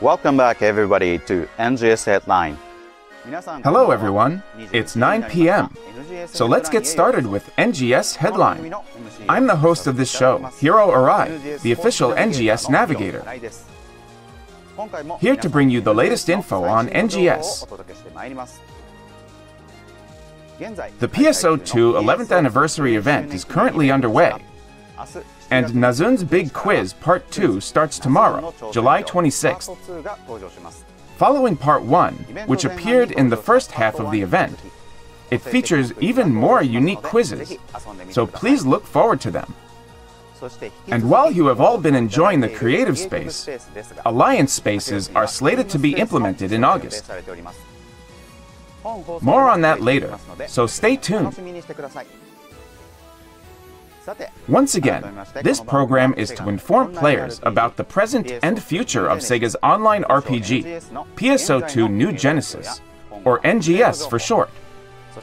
Welcome back everybody to NGS Headline. Hello everyone, it's 9 p.m. So let's get started with NGS Headline. I'm the host of this show, Hiro Arai, the official NGS navigator. Here to bring you the latest info on NGS. The PSO2 11th anniversary event is currently underway, and Nazun's Big Quiz Part 2 starts tomorrow, July 26th. Following Part 1, which appeared in the first half of the event, it features even more unique quizzes, so please look forward to them. And while you have all been enjoying the creative space, Alliance spaces are slated to be implemented in August. More on that later, so stay tuned. Once again, this program is to inform players about the present and future of Sega's online RPG, PSO2 New Genesis, or NGS for short,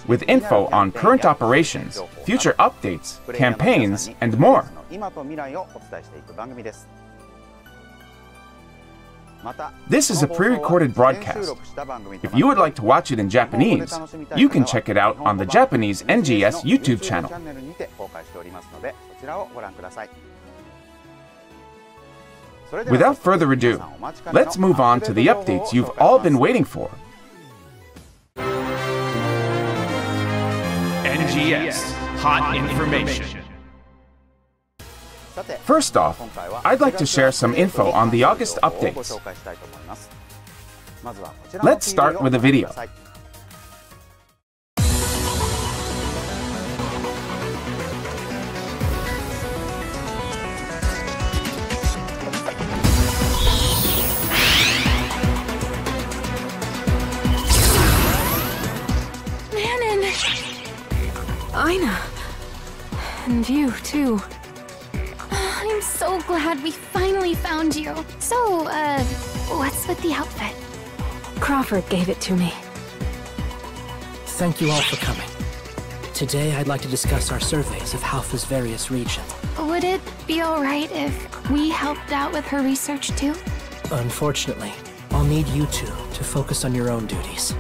with info on current operations, future updates, campaigns, and more. This is a pre-recorded broadcast. If you would like to watch it in Japanese, you can check it out on the Japanese NGS YouTube channel. Without further ado, let's move on to the updates you've all been waiting for. NGS Hot Information. First off, I'd like to share some info on the August updates. Let's start with a video. Manon! Aina. And you, too. I'm so glad we finally found you. So, uh, what's with the outfit? Crawford gave it to me. Thank you all for coming. Today, I'd like to discuss our surveys of Halpha's various regions. Would it be alright if we helped out with her research too? Unfortunately, I'll need you two to focus on your own duties.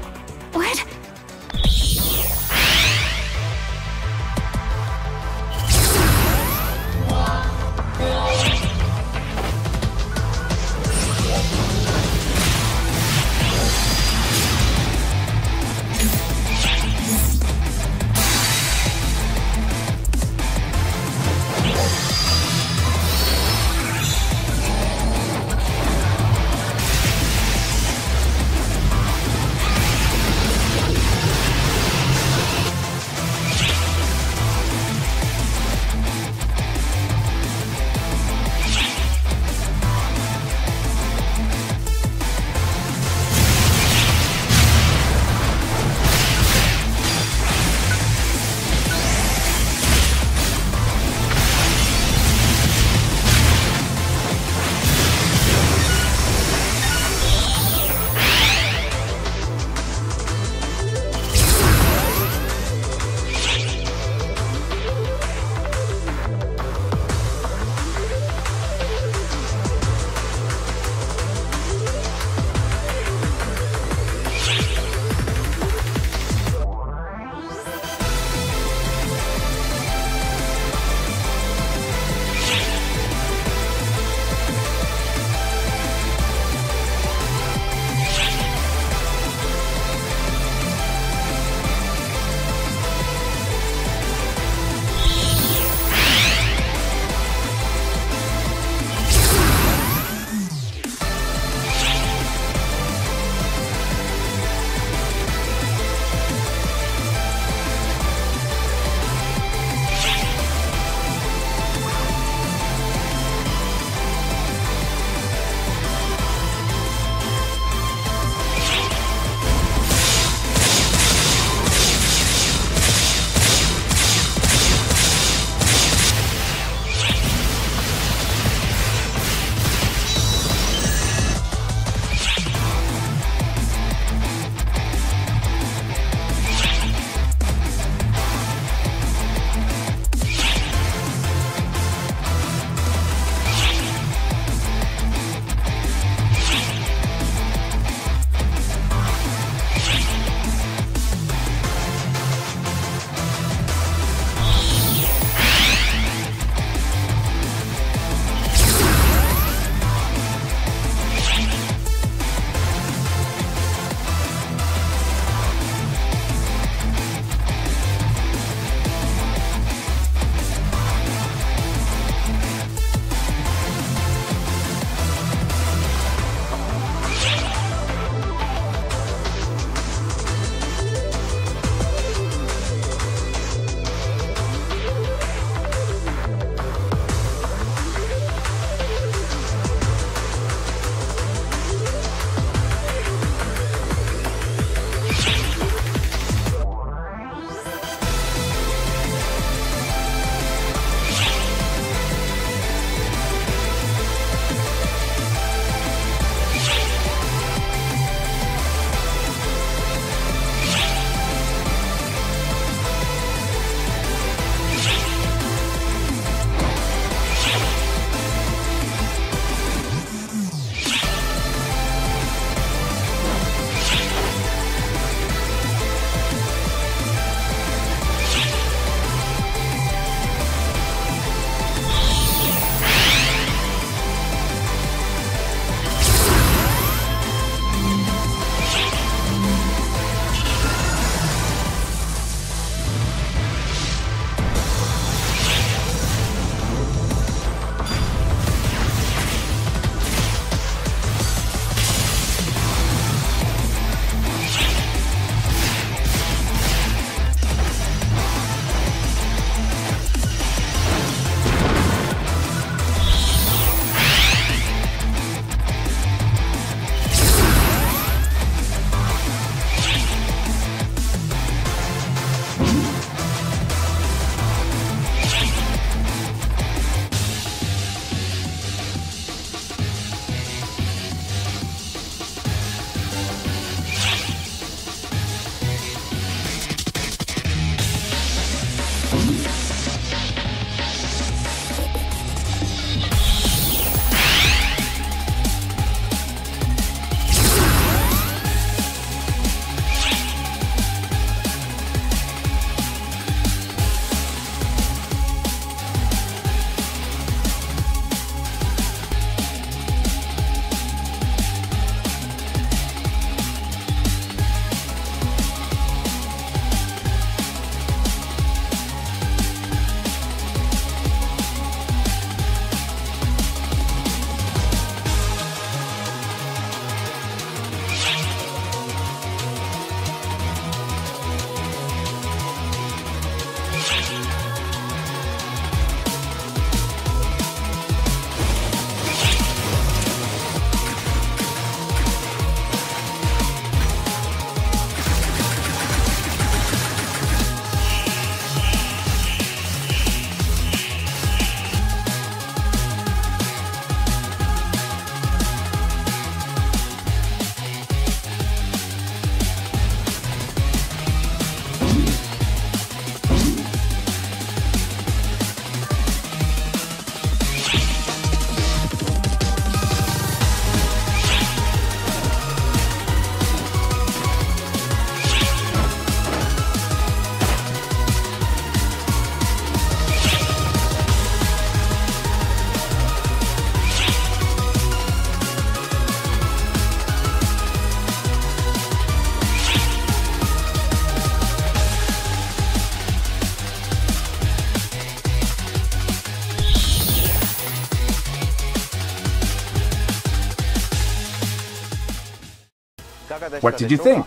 What did you think?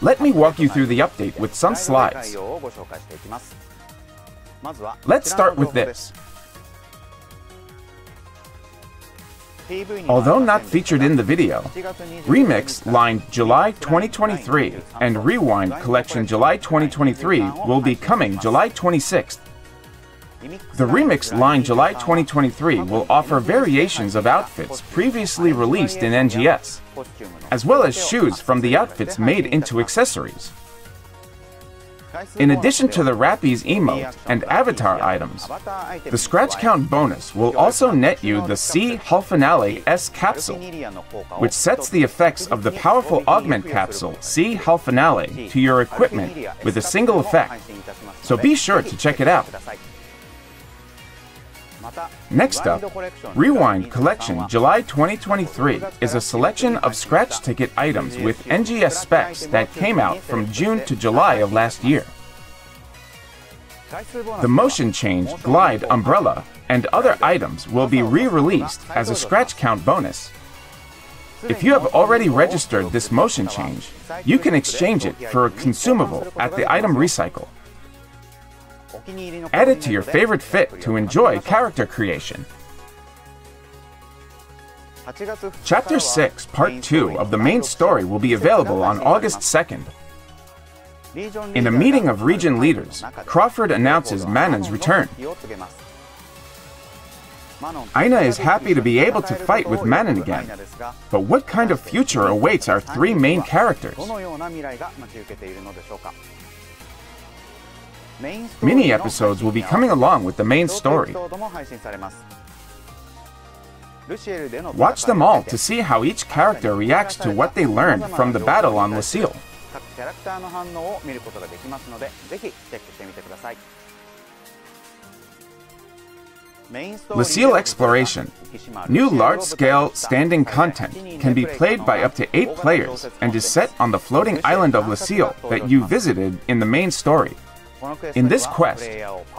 Let me walk you through the update with some slides. Let's start with this. Although not featured in the video, Remix Line July 2023 and Rewind Collection July 2023 will be coming July 26th. The Remix Line July 2023 will offer variations of outfits previously released in NGS, as well as shoes from the outfits made into accessories. In addition to the Rappies emote and avatar items, the scratch count bonus will also net you the C Halfinale S capsule, which sets the effects of the powerful augment capsule C Halfinale to your equipment with a single effect. So be sure to check it out. Next up, Rewind Collection July 2023 is a selection of scratch ticket items with NGS specs that came out from June to July of last year. The motion change, glide, umbrella, and other items will be re-released as a scratch count bonus. If you have already registered this motion change, you can exchange it for a consumable at the item recycle. Add it to your favorite fit to enjoy character creation. Chapter 6, Part 2 of the main story will be available on August 2nd. In a meeting of region leaders, Crawford announces Manon's return. Aina is happy to be able to fight with Manon again. But what kind of future awaits our three main characters? Mini episodes will be coming along with the main story. Watch them all to see how each character reacts to what they learned from the battle on Leciel. Leciel Exploration. New large-scale standing content can be played by up to 8 players and is set on the floating island of Leciel that you visited in the main story. In this quest,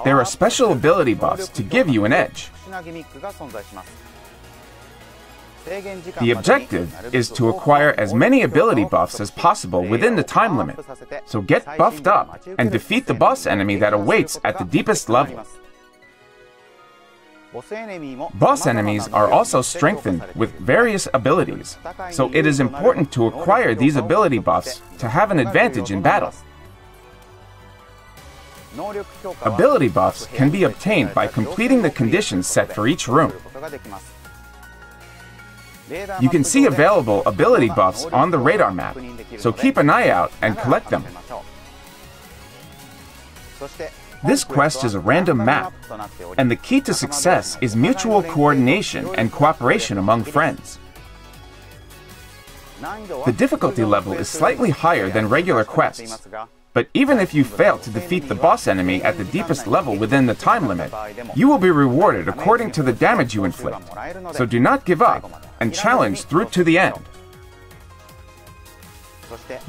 there are special ability buffs to give you an edge. The objective is to acquire as many ability buffs as possible within the time limit, so get buffed up and defeat the boss enemy that awaits at the deepest level. Boss enemies are also strengthened with various abilities, so it is important to acquire these ability buffs to have an advantage in battle. Ability buffs can be obtained by completing the conditions set for each room. You can see available ability buffs on the radar map, so keep an eye out and collect them. This quest is a random map, and the key to success is mutual coordination and cooperation among friends. The difficulty level is slightly higher than regular quests, but even if you fail to defeat the boss enemy at the deepest level within the time limit, you will be rewarded according to the damage you inflict. So do not give up and challenge through to the end.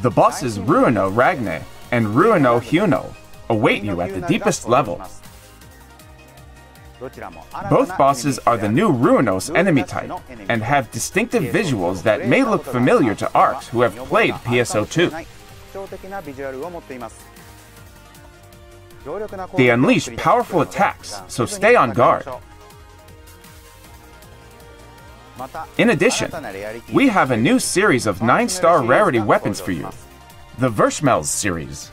The bosses Ruine Ragne and Ruine Hyunal await you at the deepest level. Both bosses are the new Ruinos enemy type and have distinctive visuals that may look familiar to ARCs who have played PSO2. They unleash powerful attacks, so stay on guard. In addition, we have a new series of 9-star rarity weapons for you, the Verschmelz series.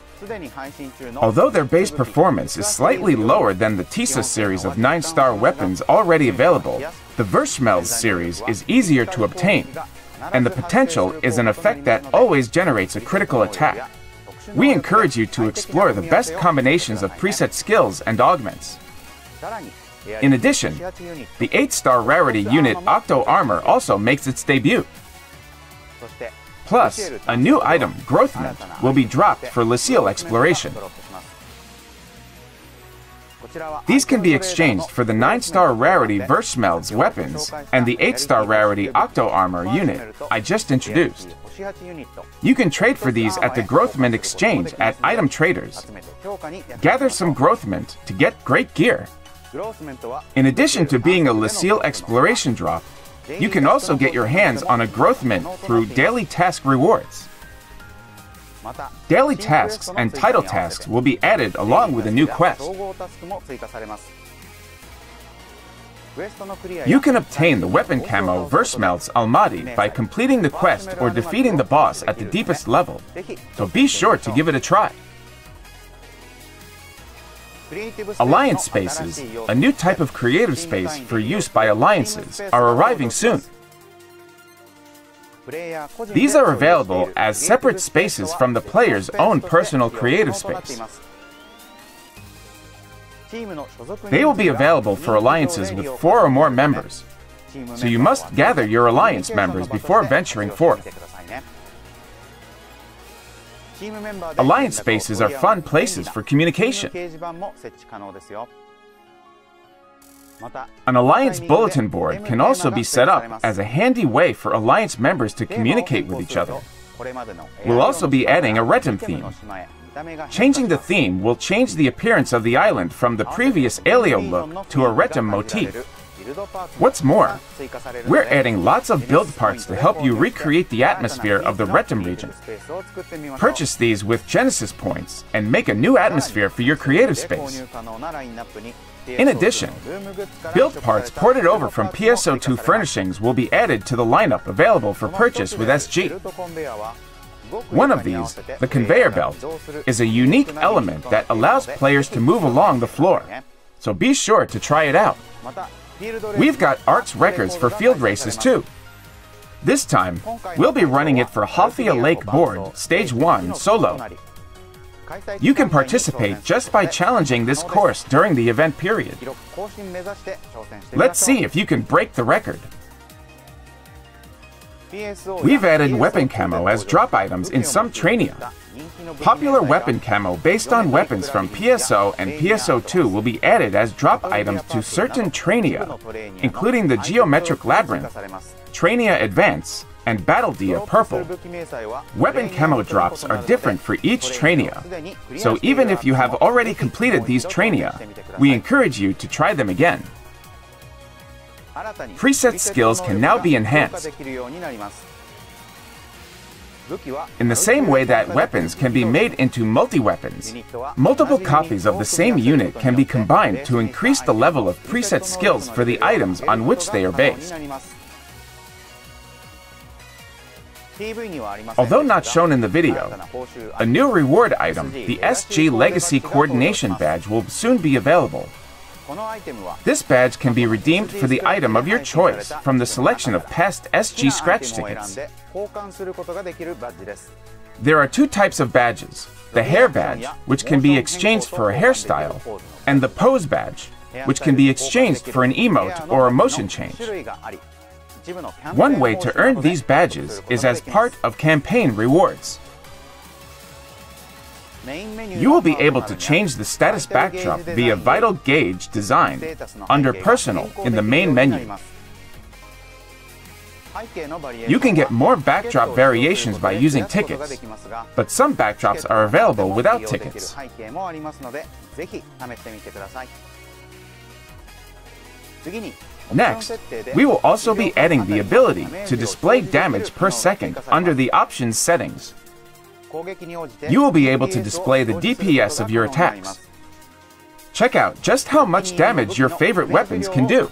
Although their base performance is slightly lower than the Tisa series of 9-star weapons already available, the Verschmelz series is easier to obtain, and the potential is an effect that always generates a critical attack. We encourage you to explore the best combinations of preset skills and augments. In addition, the 8-star rarity unit Octo Armor also makes its debut. Plus, a new item, Growth Mint, will be dropped for Leciel Exploration. These can be exchanged for the 9-star rarity Verschmelz weapons and the 8-star rarity Octo Armor unit I just introduced. You can trade for these at the Growth Mint exchange at Item Traders. Gather some Growth Mint to get great gear. In addition to being a Leciel exploration drop, You can also get your hands on a growth mint through daily task rewards. Daily tasks and title tasks will be added along with a new quest. You can obtain the weapon camo Versmelt's Almaty by completing the quest or defeating the boss at the deepest level, so be sure to give it a try. Alliance spaces, a new type of creative space for use by alliances, are arriving soon. These are available as separate spaces from the player's own personal creative space. They will be available for alliances with four or more members, so you must gather your alliance members before venturing forth. Alliance spaces are fun places for communication. An Alliance bulletin board can also be set up as a handy way for Alliance members to communicate with each other. We'll also be adding a Retem theme. Changing the theme will change the appearance of the island from the previous Aelio look to a Retem motif. What's more, we're adding lots of build parts to help you recreate the atmosphere of the Retem region. Purchase these with Genesis points and make a new atmosphere for your creative space. In addition, build parts ported over from PSO2 furnishings will be added to the lineup available for purchase with SG. One of these, the conveyor belt, is a unique element that allows players to move along the floor, so be sure to try it out. We've got ARX records for field races too. This time, we'll be running it for Halpha Lake Board Stage 1 solo. You can participate just by challenging this course during the event period. Let's see if you can break the record. We've added weapon camo as drop items in some Trainia. Popular weapon camo based on weapons from PSO and PSO2 will be added as drop items to certain Trainia, including the Geometric Labyrinth, Trainia Advance, and Battle Dia Purple. Weapon camo drops are different for each Trainia, so even if you have already completed these Trainia, we encourage you to try them again. Preset skills can now be enhanced. In the same way that weapons can be made into multi-weapons, multiple copies of the same unit can be combined to increase the level of preset skills for the items on which they are based. Although not shown in the video, a new reward item, the SG Legacy Coordination Badge, will soon be available. This badge can be redeemed for the item of your choice from the selection of past SG scratch tickets. There are two types of badges the hair badge, which can be exchanged for a hairstyle, and the pose badge, which can be exchanged for an emote or a motion change. One way to earn these badges is as part of campaign rewards. You will be able to change the status backdrop via Vital Gauge design under Personal in the main menu. You can get more backdrop variations by using tickets, but some backdrops are available without tickets. Next, we will also be adding the ability to display damage per second under the options settings. You will be able to display the DPS of your attacks. Check out just how much damage your favorite weapons can do.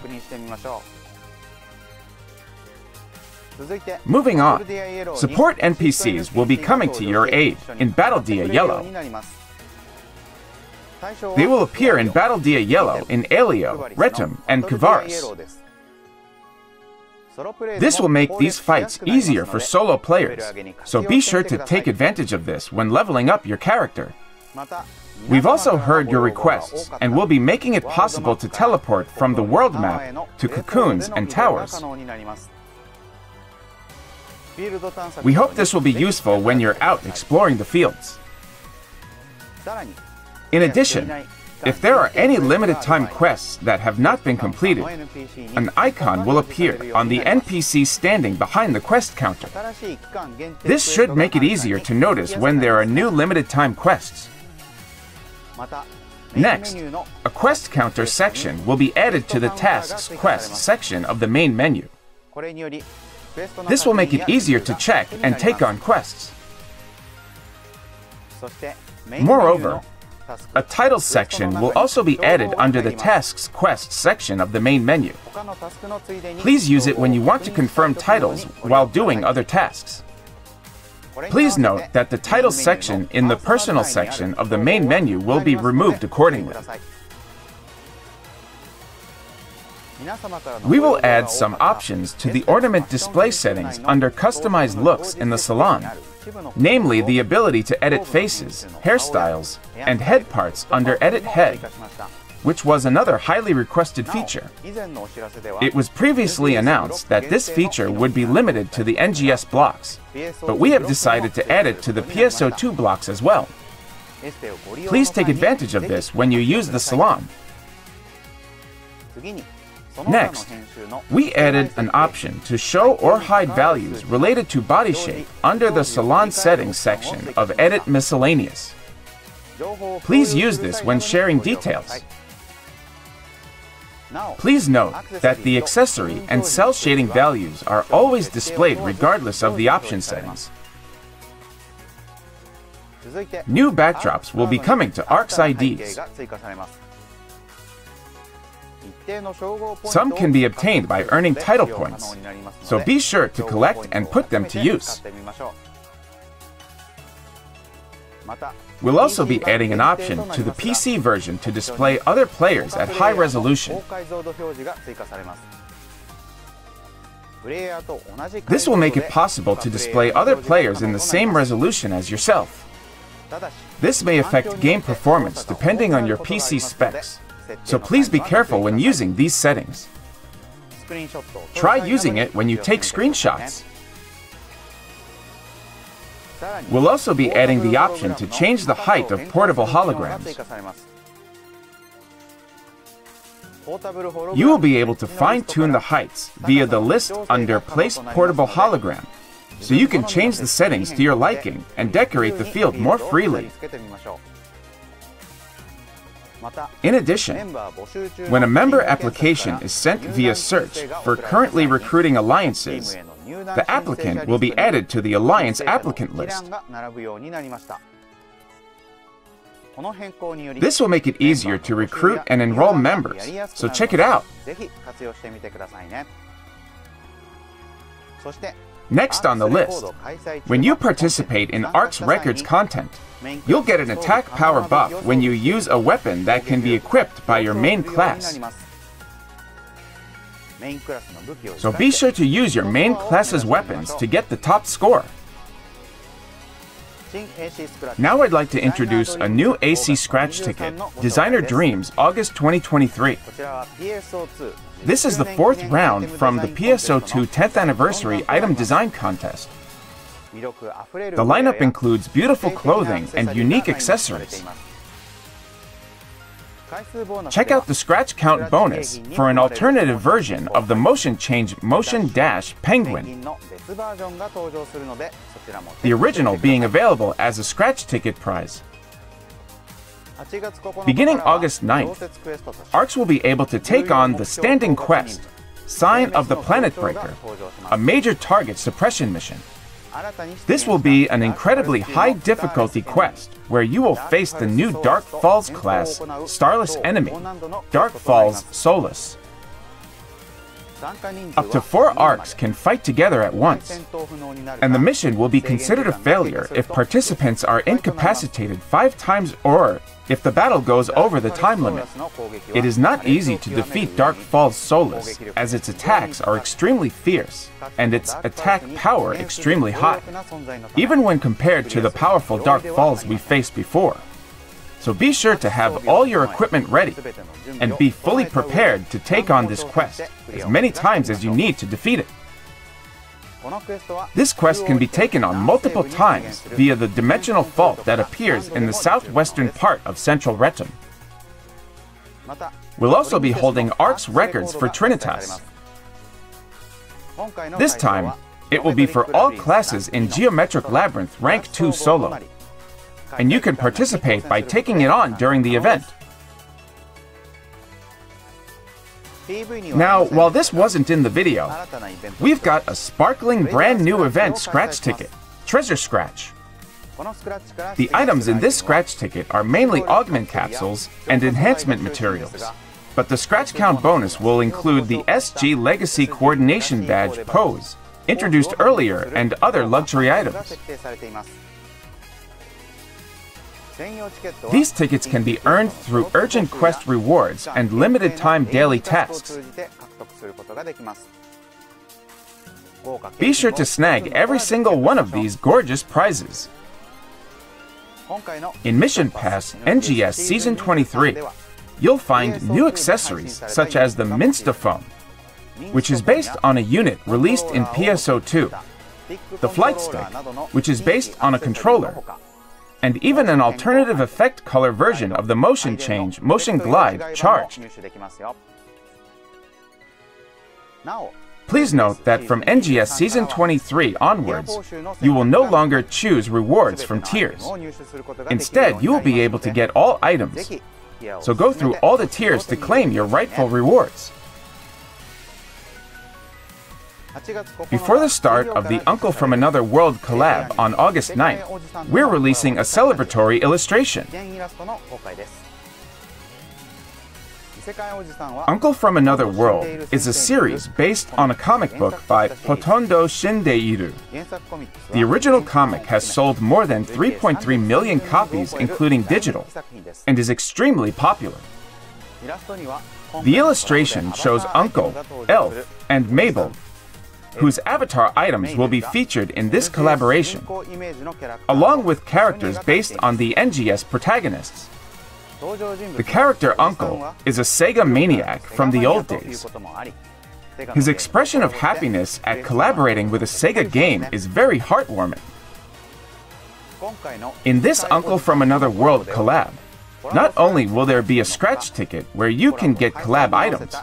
Moving on, support NPCs will be coming to your aid in Battle Dia Yellow. They will appear in Battle Dia Yellow in Aelio, Retem, and Kvaris. This will make these fights easier for solo players, so be sure to take advantage of this when leveling up your character. We've also heard your requests, and we'll be making it possible to teleport from the world map to cocoons and towers. We hope this will be useful when you're out exploring the fields. In addition, if there are any limited time quests that have not been completed, an icon will appear on the NPC standing behind the quest counter. This should make it easier to notice when there are new limited time quests. Next, a quest counter section will be added to the tasks quest section of the main menu. This will make it easier to check and take on quests. Moreover, a titles section will also be added under the Tasks Quests section of the main menu. Please use it when you want to confirm titles while doing other tasks. Please note that the titles section in the Personal section of the main menu will be removed accordingly. We will add some options to the ornament display settings under Customized Looks in the Salon, namely the ability to edit faces, hairstyles, and head parts under Edit Head, which was another highly requested feature. It was previously announced that this feature would be limited to the NGS blocks, but we have decided to add it to the PSO2 blocks as well. Please take advantage of this when you use the salon. Next, we added an option to show or hide values related to body shape under the Salon Settings section of Edit Miscellaneous. Please use this when sharing details. Please note that the accessory and cell shading values are always displayed regardless of the option settings. New backdrops will be coming to ARC's IDs. Some can be obtained by earning title points, so be sure to collect and put them to use. We'll also be adding an option to the PC version to display other players at high resolution. This will make it possible to display other players in the same resolution as yourself. This may affect game performance depending on your PC specs, so please be careful when using these settings. Try using it when you take screenshots. We'll also be adding the option to change the height of portable holograms. You will be able to fine-tune the heights via the list under Place Portable Hologram, so you can change the settings to your liking and decorate the field more freely. In addition, when a member application is sent via search for currently recruiting alliances, the applicant will be added to the alliance applicant list. This will make it easier to recruit and enroll members, so check it out. Next on the list, when you participate in ARC's records content, you'll get an attack power buff when you use a weapon that can be equipped by your main class. So be sure to use your main class's weapons to get the top score. Now I'd like to introduce a new AC Scratch ticket, Designer Dreams August 2023. This is the fourth round from the PSO2 10th Anniversary Item Design Contest. The lineup includes beautiful clothing and unique accessories. Check out the scratch count bonus for an alternative version of the motion change Motion Dash Penguin. The original being available as a scratch ticket prize. Beginning August 9th, ARCs will be able to take on the Standing Quest, Sign of the Planet Breaker, a major target suppression mission. This will be an incredibly high difficulty quest where you will face the new Dark Falz class Starless enemy, Dark Falz Solus. Up to four arcs can fight together at once, and the mission will be considered a failure if participants are incapacitated five times or if the battle goes over the time limit. It is not easy to defeat Dark Falz Solus, as its attacks are extremely fierce, and its attack power extremely high, even when compared to the powerful Dark Falz we faced before. So be sure to have all your equipment ready, and be fully prepared to take on this quest as many times as you need to defeat it. This quest can be taken on multiple times via the dimensional fault that appears in the southwestern part of Central Retem. We'll also be holding ARC's records for Trinitas. This time, it will be for all classes in Geometric Labyrinth Rank 2 Solo, and you can participate by taking it on during the event. Now, while this wasn't in the video, we've got a sparkling brand new event scratch ticket, Treasure Scratch. The items in this scratch ticket are mainly augment capsules and enhancement materials. But the scratch count bonus will include the SG Legacy Coordination Badge Pose, introduced earlier, and other luxury items. These tickets can be earned through urgent quest rewards and limited time daily tasks. Be sure to snag every single one of these gorgeous prizes. In Mission Pass NGS Season 23, you'll find new accessories such as the Minstaphone, which is based on a unit released in PSO2, the Flight Stick, which is based on a controller, and even an alternative effect color version of the motion change Motion Glide charged. Please note that from NGS Season 23 onwards, you will no longer choose rewards from tiers. Instead, you will be able to get all items. So go through all the tiers to claim your rightful rewards. Before the start of the Uncle from Another World collab on August 9th, we're releasing a celebratory illustration. Uncle from Another World is a series based on a comic book by Hotondo Shindeiru. The original comic has sold more than 3.3 million copies, including digital, and is extremely popular. The illustration shows Uncle, Elf, and Mabel whose avatar items will be featured in this collaboration, along with characters based on the NGS protagonists. The character Uncle is a Sega maniac from the old days. His expression of happiness at collaborating with a Sega game is very heartwarming. In this Uncle from Another World collab, not only will there be a scratch ticket where you can get collab items,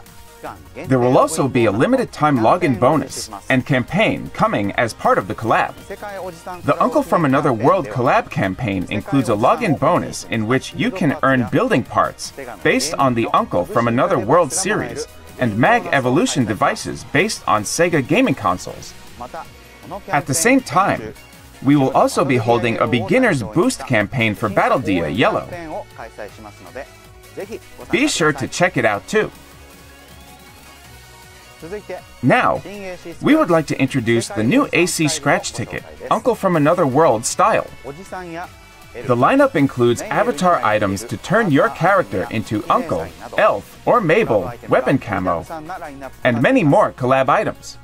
there will also be a limited time login bonus and campaign coming as part of the collab. The Uncle from Another World collab campaign includes a login bonus in which you can earn building parts based on the Uncle from Another World series and Mag Evolution devices based on Sega gaming consoles. At the same time, we will also be holding a beginner's boost campaign for Battle Battledia Yellow. Be sure to check it out too. Now, we would like to introduce the new AC Scratch Ticket, Uncle from Another World style. The lineup includes avatar items to turn your character into Uncle, Elf, or Mabel, weapon camo, and many more collab items.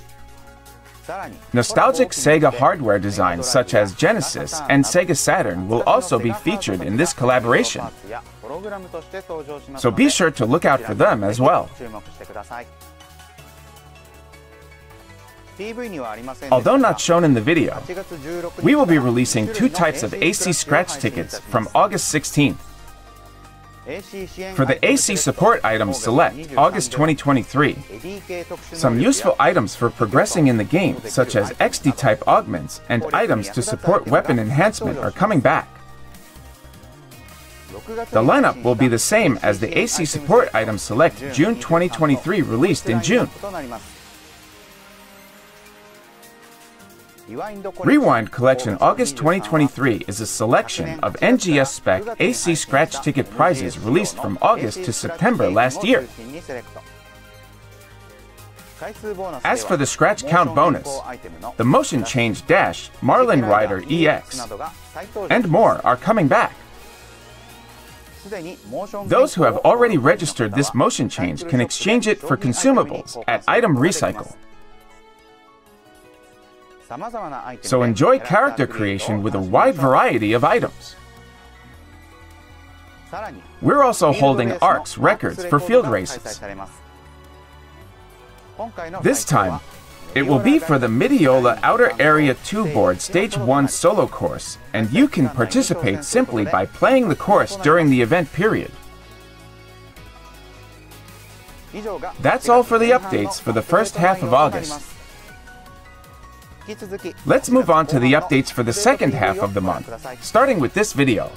Nostalgic Sega hardware designs such as Genesis and Sega Saturn will also be featured in this collaboration. So be sure to look out for them as well. Although not shown in the video, we will be releasing two types of AC scratch tickets from August 16th. For the AC support items select August 2023, some useful items for progressing in the game, such as XD type augments and items to support weapon enhancement, are coming back. The lineup will be the same as the AC support item select June 2023 released in June. Rewind Collection August 2023 is a selection of NGS spec AC scratch ticket prizes released from August to September last year. As for the scratch count bonus, the motion change dash Marlin Rider EX and more are coming back. Those who have already registered this motion change can exchange it for consumables at Item Recycle. So enjoy character creation with a wide variety of items. We're also holding ARKS records for field races. This time, it will be for the Midiola Outer Area 2 board Stage 1 solo course, and you can participate simply by playing the course during the event period. That's all for the updates for the first half of August. Let's move on to the updates for the second half of the month, starting with this video.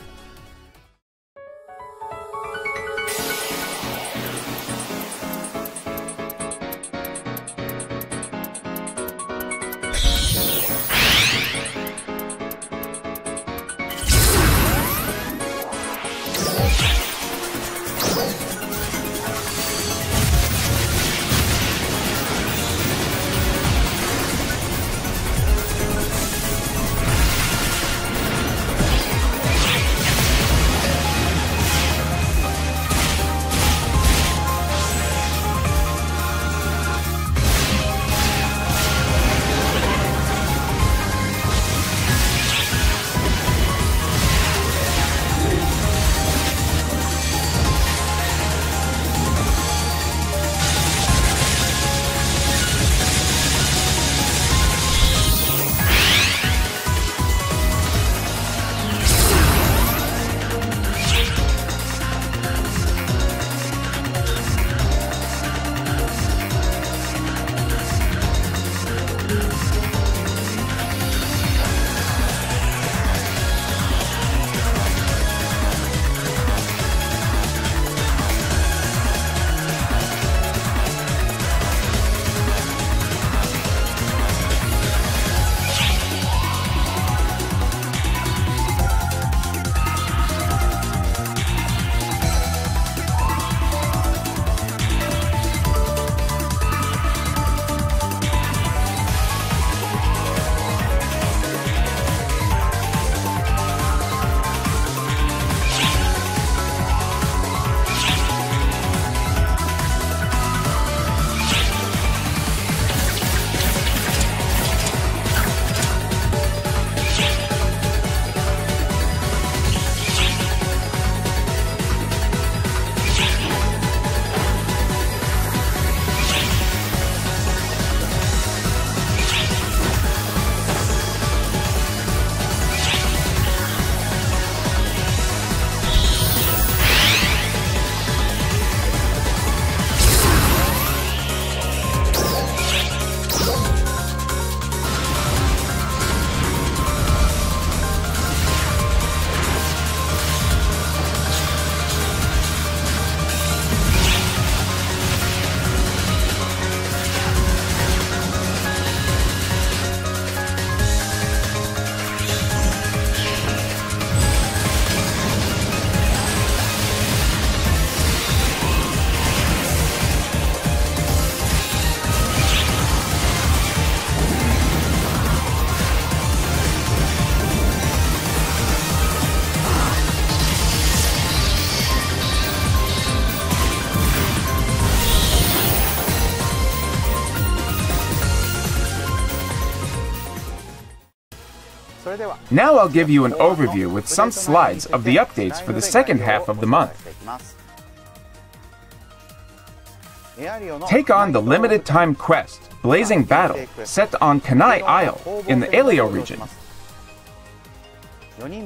Now I'll give you an overview with some slides of the updates for the second half of the month. Take on the limited time quest, Blazing Battle, set on Kanai Isle in the Aelio region.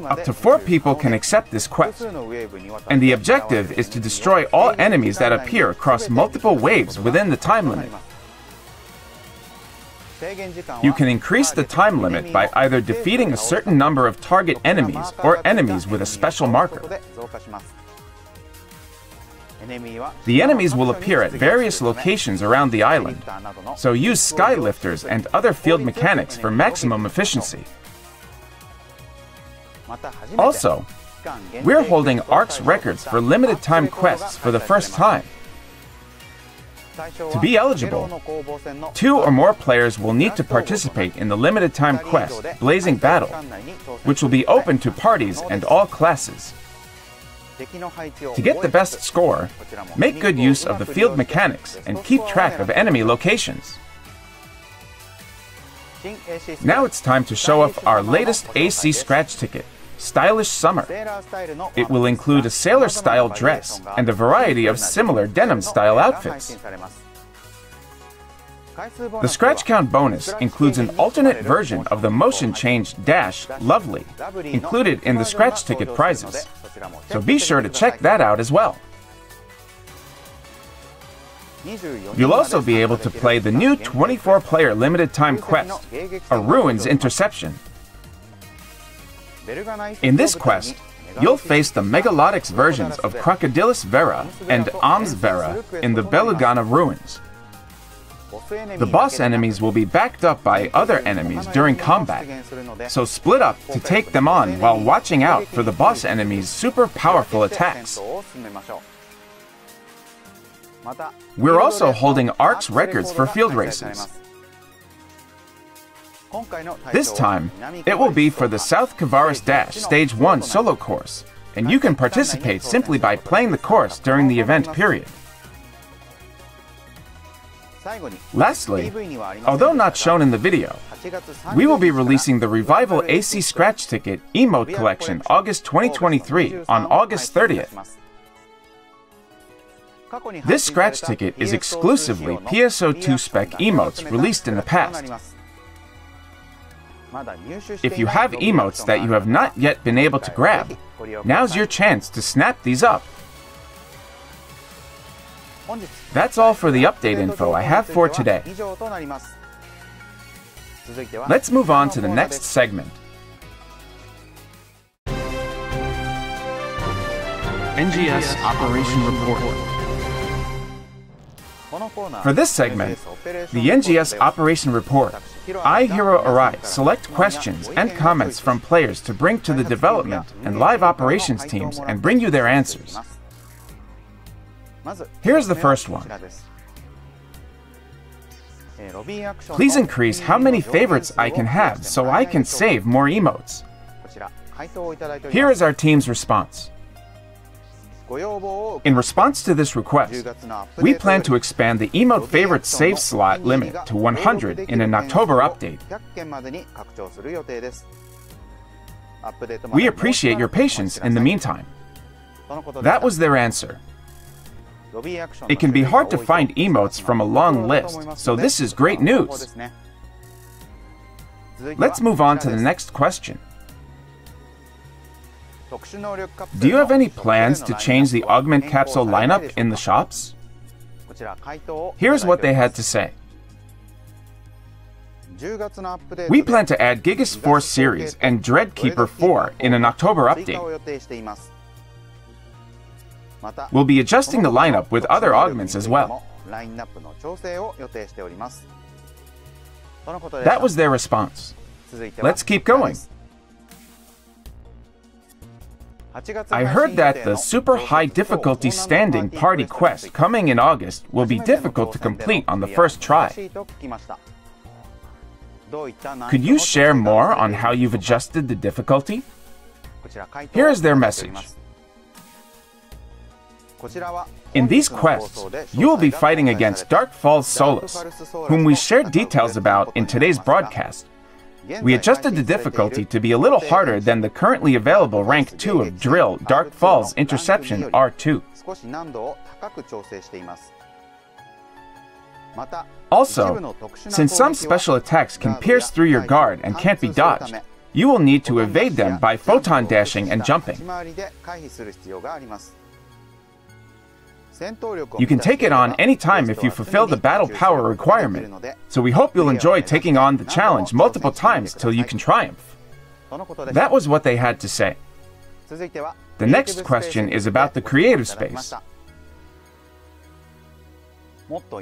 Up to four people can accept this quest, and the objective is to destroy all enemies that appear across multiple waves within the time limit. You can increase the time limit by either defeating a certain number of target enemies or enemies with a special marker. The enemies will appear at various locations around the island, so use skylifters and other field mechanics for maximum efficiency. Also, we're holding ARKS records for limited time quests for the first time. To be eligible, two or more players will need to participate in the limited time quest Blazing Battle, which will be open to parties and all classes. To get the best score, make good use of the field mechanics and keep track of enemy locations. Now it's time to show off our latest AC scratch ticket, Stylish Summer. It will include a sailor style dress and a variety of similar denim style outfits. The scratch count bonus includes an alternate version of the motion change Dash Lovely, included in the scratch ticket prizes. So be sure to check that out as well. You'll also be able to play the new 24 player limited time quest, A Ruins Interception. In this quest, you'll face the Megalotix versions of Crocodilus Vera and Oms Vera in the Belugana ruins. The boss enemies will be backed up by other enemies during combat, so split up to take them on while watching out for the boss enemies' super powerful attacks. We're also holding ARKS records for field races. This time, it will be for the South Kvaris Dash Stage 1 solo course, and you can participate simply by playing the course during the event period. Lastly, although not shown in the video, we will be releasing the Revival AC Scratch Ticket Emote Collection August 2023 on August 30th. This scratch ticket is exclusively PSO2 spec emotes released in the past. If you have emotes that you have not yet been able to grab, now's your chance to snap these up. That's all for the update info I have for today. Let's move on to the next segment. NGS Operation Report. For this segment, the NGS Operation Report, I, Hiro Arai, select questions and comments from players to bring to the development and live operations teams and bring you their answers. Here's the first one. Please increase how many favorites I can have so I can save more emotes. Here is our team's response. In response to this request, we plan to expand the emote favorite save slot limit to 100 in an October update. We appreciate your patience in the meantime. That was their answer. It can be hard to find emotes from a long list, so this is great news. Let's move on to the next question. Do you have any plans to change the augment capsule lineup in the shops? Here's what they had to say. We plan to add Gigas 4 series and Dreadkeeper 4 in an October update. We'll be adjusting the lineup with other augments as well. That was their response. Let's keep going. I heard that the super high difficulty standing party quest coming in August will be difficult to complete on the first try. Could you share more on how you've adjusted the difficulty? Here is their message. In these quests, you will be fighting against Dark Falz Solus, whom we shared details about in today's broadcast, We adjusted the difficulty to be a little harder than the currently available rank 2 of Drill Dark Falz Interception R2. Also, since some special attacks can pierce through your guard and can't be dodged, you will need to evade them by photon dashing and jumping. You can take it on any time if you fulfill the battle power requirement, so we hope you'll enjoy taking on the challenge multiple times till you can triumph. That was what they had to say. The next question is about the creative space.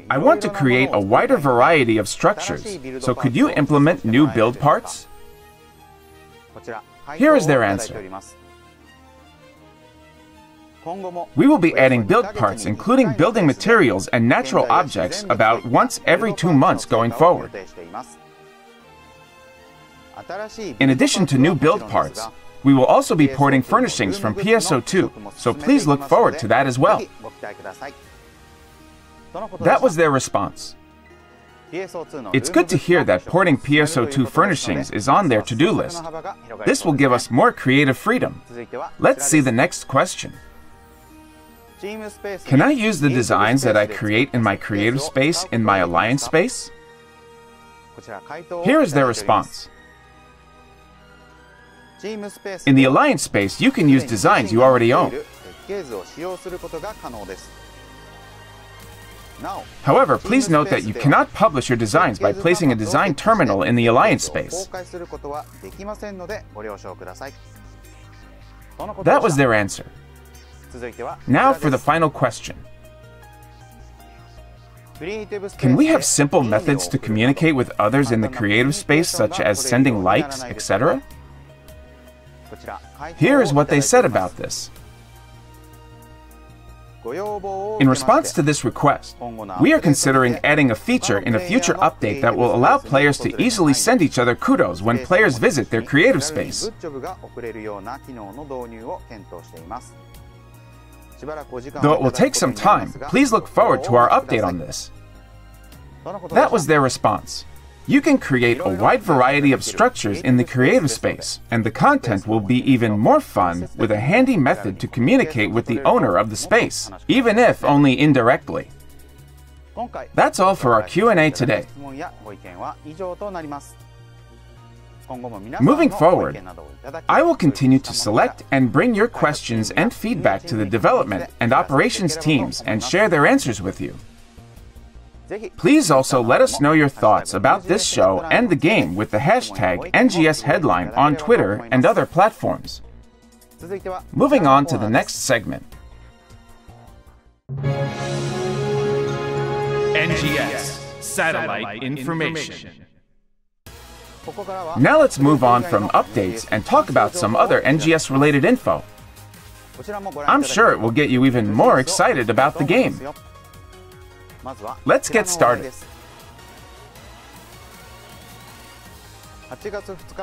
I want to create a wider variety of structures, so could you implement new build parts? Here is their answer. We will be adding build parts, including building materials and natural objects, about once every two months going forward. In addition to new build parts, we will also be porting furnishings from PSO2, so please look forward to that as well. That was their response. It's good to hear that porting PSO2 furnishings is on their to-do list. This will give us more creative freedom. Let's see the next question. Can I use the designs that I create in my creative space in my alliance space? Here is their response. In the alliance space, you can use designs you already own. However, please note that you cannot publish your designs by placing a design terminal in the Alliance space. That was their answer. Now for the final question. Can we have simple methods to communicate with others in the creative space, such as sending likes, etc.? Here is what they said about this. In response to this request, we are considering adding a feature in a future update that will allow players to easily send each other kudos when players visit their creative space. Though it will take some time, please look forward to our update on this. That was their response. You can create a wide variety of structures in the creative space, and the content will be even more fun with a handy method to communicate with the owner of the space, even if only indirectly. That's all for our Q&A today. Moving forward, I will continue to select and bring your questions and feedback to the development and operations teams and share their answers with you. Please also let us know your thoughts about this show and the game with the hashtag NGS Headline on Twitter and other platforms. Moving on to the next segment. NGS Satellite Information. Now let's move on from updates and talk about some other NGS related info. I'm sure it will get you even more excited about the game. Let's get started.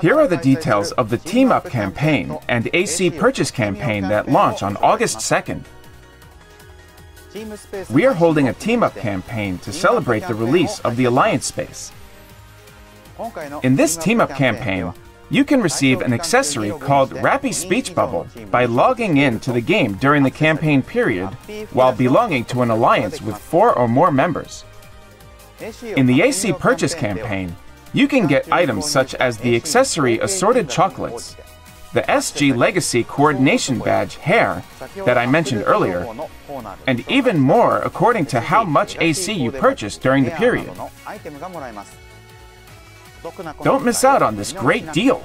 Here are the details of the Team Up campaign and AC Purchase campaign that launch on August 2nd. We are holding a Team Up campaign to celebrate the release of the Alliance Space. In this Team Up campaign, you can receive an accessory called Rappy Speech Bubble by logging in to the game during the campaign period while belonging to an alliance with four or more members. In the AC Purchase campaign, you can get items such as the accessory Assorted Chocolates, the SG Legacy Coordination Badge Hair that I mentioned earlier, and even more according to how much AC you purchased during the period. Don't miss out on this great deal.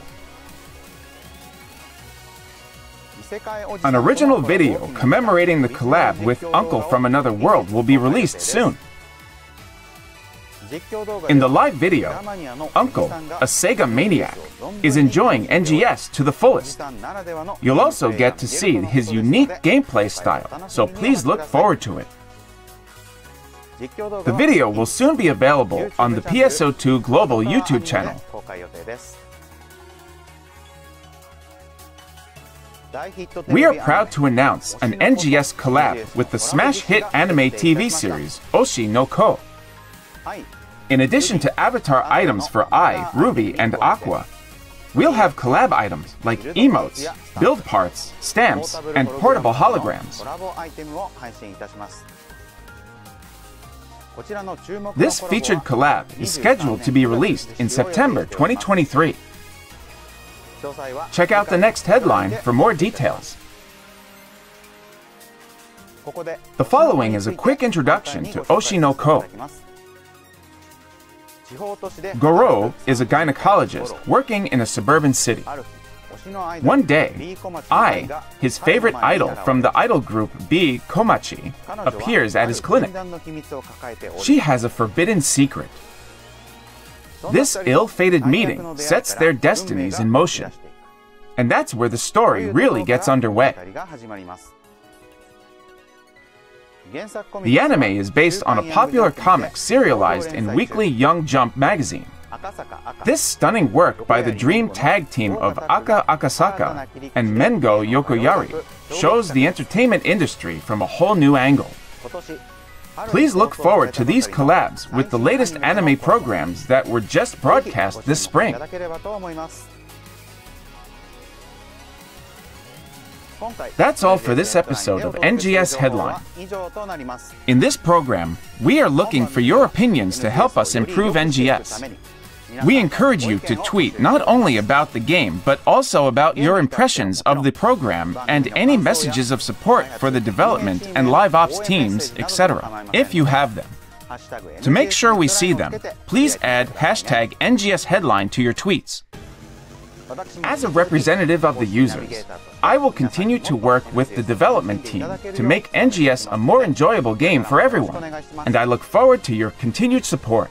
An original video commemorating the collab with Uncle from Another World will be released soon. In the live video, Uncle, a Sega maniac, is enjoying NGS to the fullest. You'll also get to see his unique gameplay style, so please look forward to it. The video will soon be available on the PSO2 Global YouTube channel. We are proud to announce an NGS collab with the smash hit anime TV series Oshi no Ko. In addition to avatar items for Ai, Ruby, and Aqua, we'll have collab items like emotes, build parts, stamps, and portable holograms. This featured collab is scheduled to be released in September 2023. Check out the next headline for more details. The following is a quick introduction to Oshi no Ko. Goro is a gynecologist working in a suburban city. One day, Ai, his favorite idol from the idol group B Komachi, appears at his clinic. She has a forbidden secret. This ill fated meeting sets their destinies in motion. And that's where the story really gets underway. The anime is based on a popular comic serialized in Weekly Young Jump magazine. This stunning work by the dream tag team of Aka Akasaka and Mengo Yokoyari shows the entertainment industry from a whole new angle. Please look forward to these collabs with the latest anime programs that were just broadcast this spring. That's all for this episode of NGS Headline. In this program, we are looking for your opinions to help us improve NGS. We encourage you to tweet not only about the game, but also about your impressions of the program and any messages of support for the development and live ops teams, etc., if you have them. To make sure we see them, please add hashtag NGS Headline to your tweets. As a representative of the users, I will continue to work with the development team to make NGS a more enjoyable game for everyone, and I look forward to your continued support.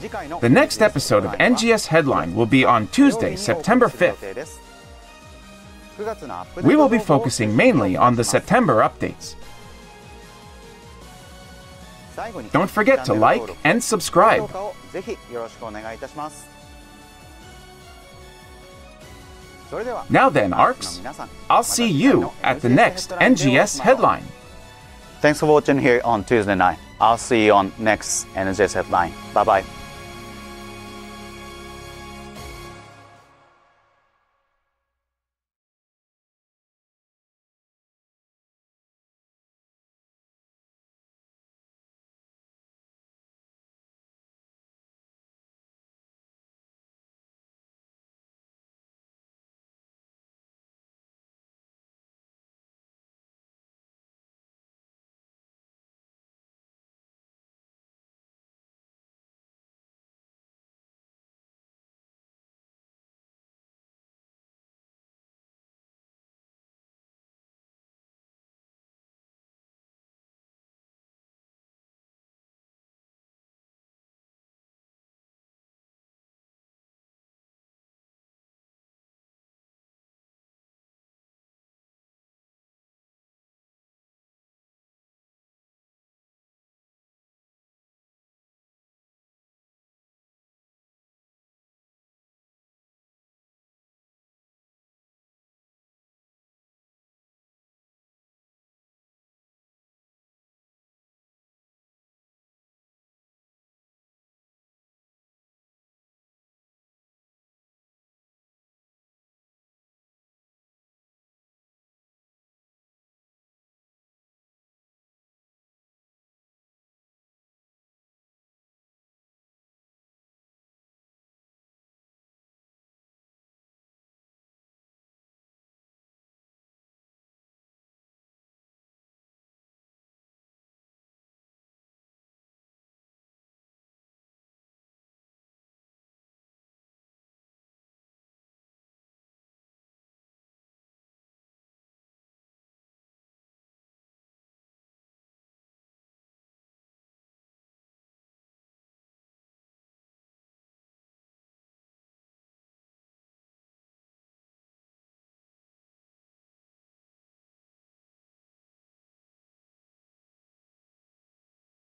The next episode of NGS Headline will be on Tuesday, September 5th. We will be focusing mainly on the September updates. Don't forget to like and subscribe. Now then, ARKS, I'll see you at the next NGS headline. Thanks for watching here on Tuesday night. I'll see you on next NGS headline. Bye bye.